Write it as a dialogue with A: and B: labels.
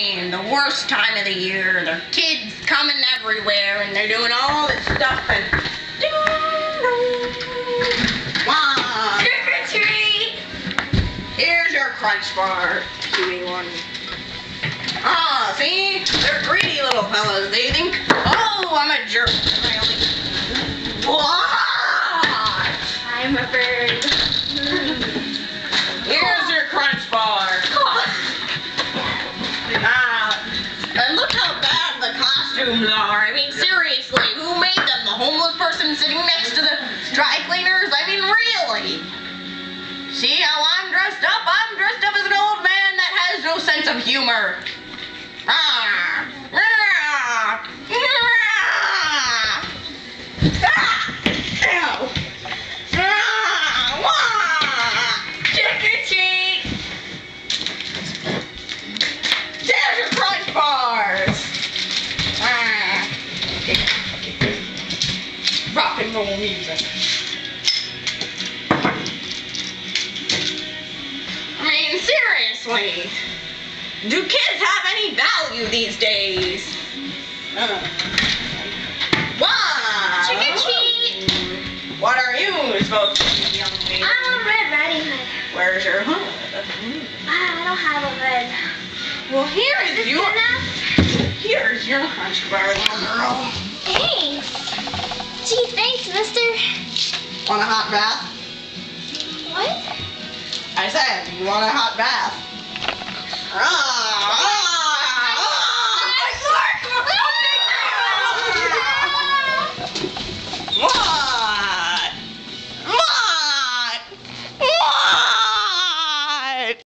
A: Halloween, the worst time of the year. There are kids coming everywhere and they're doing all this stuff and. Wow.
B: Trick or treat!
A: Here's your crunch bar, chewy one. Ah, see? They're greedy little fellas. They think, oh, I'm a jerk. Only- Wah!
B: I'm a bird.
A: Costumes are. I mean, seriously, who made them? The homeless person sitting next to the dry cleaners? I mean, really? See how I'm dressed up? I'm dressed up as an old man that has no sense of humor. And roll music. I mean, seriously. Do kids have any value these days? Uh. Wow.
B: Trick or treat!
A: What are you supposed to be, young lady?
B: I'm a Red Riding Hood.
A: Where's your hood?
B: I don't have a hood.
A: Well, here
B: Is
A: is
B: this
A: your here's your crunch bar, girl.
B: Thanks.
A: Want a hot bath?
B: What?
A: I said, you want a hot bath? Ah,